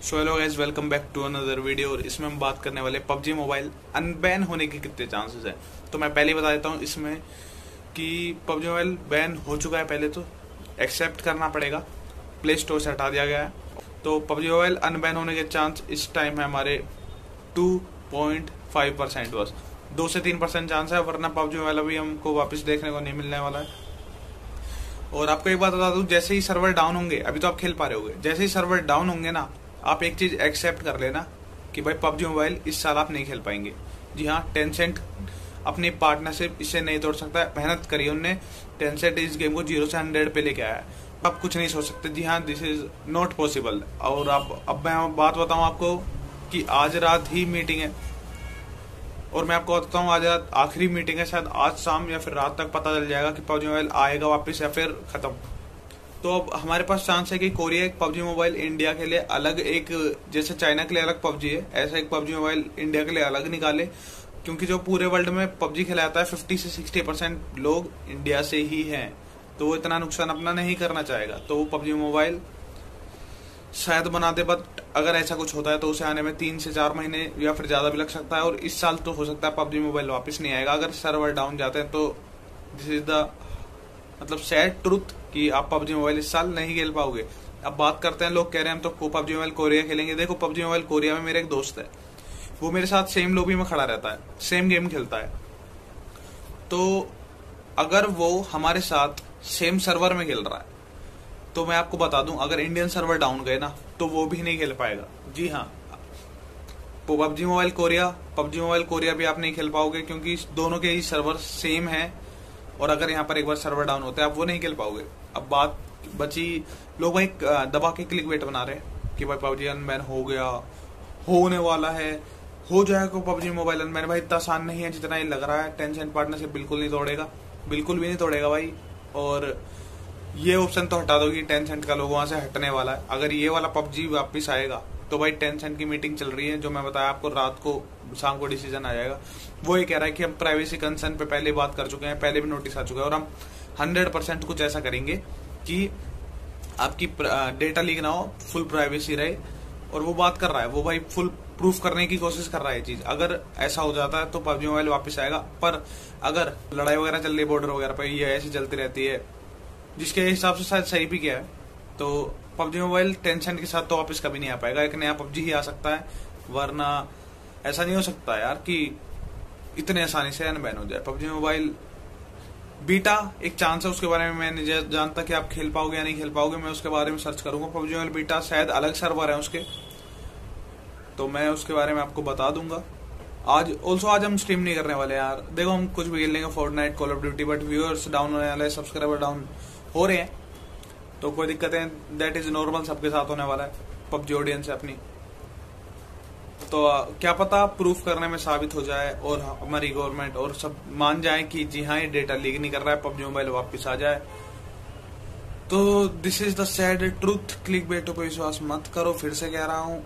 So hello guys welcome back to another video और इसमें हम बात करने वाले पबजी मोबाइल अनबैन होने के कितने चांसेस हैं। तो मैं पहले ही बता देता हूँ इसमें कि पबजी मोबाइल बैन हो चुका है पहले तो। एक्सेप्ट करना पड़ेगा। प्ले स्टोर से हटा दिया गया है। तो पबजी मोबाइल अनबैन होने के चांस इस टाइम है हमारे टू पॉइंट फाइव परसेंट बस। दो से तीन परसेंट चांस है, वरना पबजी मोबाइल अभी हमको वापस देखने को नहीं मिलने वाला है। और आपको एक बात बता दूँ, जैसे ही सर्वर डाउन होंगे, अभी तो आप खेल पा रहे होगे, जैसे ही सर्वर डाउन होंगे ना आप एक चीज़ एक्सेप्ट कर लेना कि भाई पबजी मोबाइल इस साल आप नहीं खेल पाएँगे। जी हाँ टेंसेंट अपनी पार्टनरशिप इससे नहीं तोड़ सकता। मेहनत करी उनने। टेंसेंट इस गेम को ज़ीरो से हंड्रेड पे लेके आया है। आप कुछ नहीं सोच सकते। जी हाँ दिस इज़ नॉट पॉसिबल और आप, अब मैं बात बताऊँ आपको कि आज रात ही मीटिंग है। और मैं आपको बताता हूँ आज रात आखिरी मीटिंग है। शायद आज शाम या फिर रात तक पता चल जाएगा कि पबजी मोबाइल आएगा वापस या फिर खत्म। तो अब हमारे पास चांस है कि कोरिया एक पबजी मोबाइल इंडिया के लिए अलग एक, जैसे चाइना के लिए अलग पबजी है, ऐसा एक पबजी मोबाइल इंडिया के लिए अलग निकाले, क्योंकि जो पूरे वर्ल्ड में पबजी खेला जाता है फिफ्टी से सिक्सटी परसेंट लोग इंडिया से ही हैं। तो वो इतना नुकसान अपना नहीं करना चाहेगा। तो वो पबजी मोबाइल शायद बना दे बट अगर ऐसा कुछ होता है तो उसे आने में तीन से चार महीने या फिर ज़्यादा भी लग सकता है, और इस साल तो हो सकता है पबजी मोबाइल वापस नहीं आएगा। अगर सर्वर डाउन जाते हैं तो दिस इज़ द मतलब सैड ट्रुथ कि आप पबजी मोबाइल इस साल नहीं खेल पाओगे। अब बात करते हैं, लोग कह रहे हैं, हम तो पबजी मोबाइल कोरिया खेलेंगे। देखो पबजी मोबाइल कोरिया में मेरा एक दोस्त है। वो मेरे साथ सेम लोबी में खड़ा रहता है सेम गेम खेलता है। तो अगर वो हमारे साथ सेम सर्वर में खेल रहा है तो मैं आपको बता दूँ, अगर इंडियन सर्वर डाउन गए ना तो वो भी नहीं खेल पाएगा। जी हाँ। PUBG mobile Korea PUBG mobile Korea भी आप नहीं खेल पाओगे, क्योंकि दोनों के ही सर्वर सेम है। और अगर यहाँ पर एक बार सर्वर डाउन होता है, आप वो नहीं खेल पाओगे। अब बात बची, लोग भाई दबा के क्लिक वेट बना रहे हैं कि भाई पबजी अनबैन हो गया, होने वाला है, हो जाएगा पबजी मोबाइल अनबैन भाई, इतना आसान नहीं है जितना ये लग रहा है। टेंशन पार्टनरशिप बिल्कुल नहीं तोड़ेगा, बिल्कुल भी नहीं तोड़ेगा भाई। और ये ऑप्शन तो हटा दो कि टेन सेंट का लोग वहाँ से हटने वाला है। अगर ये वाला पबजी वापिस आएगा तो भाई टेन सेंट की मीटिंग चल रही है, जो मैं बताया आपको, रात को, शाम को डिसीज़न आ जाएगा। वो ये कह रहा है कि हम प्राइवेसी कंसर्न पे पहले बात कर चुके हैं, पहले भी नोटिस आ चुका है और हम हंड्रेड परसेंट कुछ ऐसा करेंगे कि आपकी डेटा लीक ना हो फुल प्राइवेसी रहे और वो बात कर रहा है, वो भाई फुल प्रूफ करने की कोशिश कर रहा है चीज़। अगर ऐसा हो जाता है तो पबजी मोबाइल वापस आएगा, पर अगर लड़ाई वगैरह चल रही है बॉर्डर वगैरह पर ये ऐसी चलती रहती है, जिसके हिसाब से शायद सही भी किया है। तो पबजी मोबाइल टेंशन के साथ तो वापस कभी नहीं आ पाएगा। एक नया पबजी ही आ सकता है, वरना ऐसा नहीं हो सकता यार कि इतने आसानी से अनबैन हो जाए। पबजी मोबाइल बीटा एक चांस है, उसके बारे में मैं नहीं जानता कि आप खेल पाओगे या नहीं खेल पाओगे, मैं उसके बारे में सर्च करूँगा। पबजी मोबाइल बीटा शायद अलग सर्वर है उसके। तो मैं उसके बारे में आपको बता दूँगा। आज ऑल्सो आज हम स्ट्रीम नहीं करने वाले यार। देखो हम कुछ भी खेल लेंगे Fortnite call of duty but viewers down होने वाले सब्सक्राइबर डाउन हो रहे हैं। तो कोई दिक्कत है? दैट इज़ नॉर्मल सबके साथ होने वाला है। पबजी ऑडियंस है अपनी। तो क्या पता प्रूफ करने में साबित हो जाए और हमारी गवर्नमेंट और सब मान जाए कि जी हाँ ये डेटा लीक नहीं कर रहा है, पबजी मोबाइल वापस आ जाए। तो this is the sad truth click बेटो को विश्वास मत करो, फिर से कह रहा हूँ।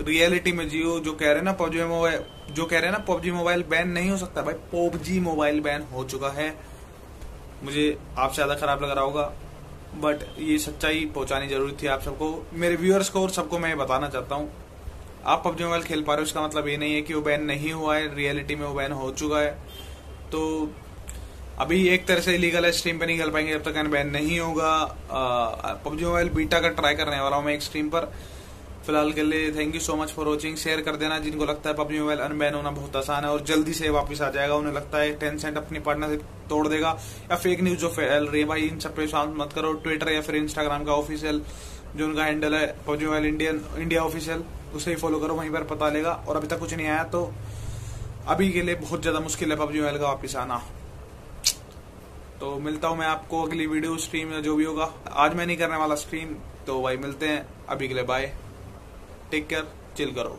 रियलिटी में जियो जो कह रहे ना पबजी मोबाइल जो कह रहे ना पबजी मोबाइल बैन नहीं हो सकता, भाई, पबजी मोबाइल बैन हो चुका है। मुझे आपसे ज़्यादा खराब लग रहा होगा। बट ये सच्चाई पहुंचानी ज़रूरी थी आप सबको। मेरे व्यूअर्स को और सबको मैं बताना चाहता हूँ, आप पबजी मोबाइल खेल पा रहे हो इसका मतलब ये नहीं है कि वो बैन नहीं हुआ है रियलिटी में वो बैन हो चुका है। तो अभी एक तरह से इलीगल है स्ट्रीम पे नहीं खेल पाएँगे, जब तक बैन नहीं होगा। पबजी मोबाइल बीटा का ट्राई करने वाला हूँ मैं एक स्ट्रीम पर। फ़िलहाल के लिए thank you so much for watching share कर देना जिनको लगता है पबजी मोबाइल अनबैन होना बहुत आसान है और जल्दी से वापस आ जाएगा। उन्हें लगता है टेन सेंट अपनी पार्टनर से तोड़ देगा। या फेक न्यूज़ जो फैल रही है भाई, इन सब पे विश्वास मत करो। ट्विटर या फिर इंस्टाग्राम का ऑफिशियल जो उनका हैंडल है, PUBG mobile Indian India official उसे ही फॉलो करो, वहीं पर पता लेगा। और अभी तक कुछ नहीं आया तो अभी के लिए बहुत ज़्यादा मुश्किल है पबजी मोबाइल का वापिस आना। तो मिलता हूँ मैं आपको अगली वीडियो स्ट्रीम या जो भी होगा। आज मैं नहीं करने वाला स्ट्रीम तो भाई मिलते हैं। अभी के लिए बाय टेक केयर चिल करो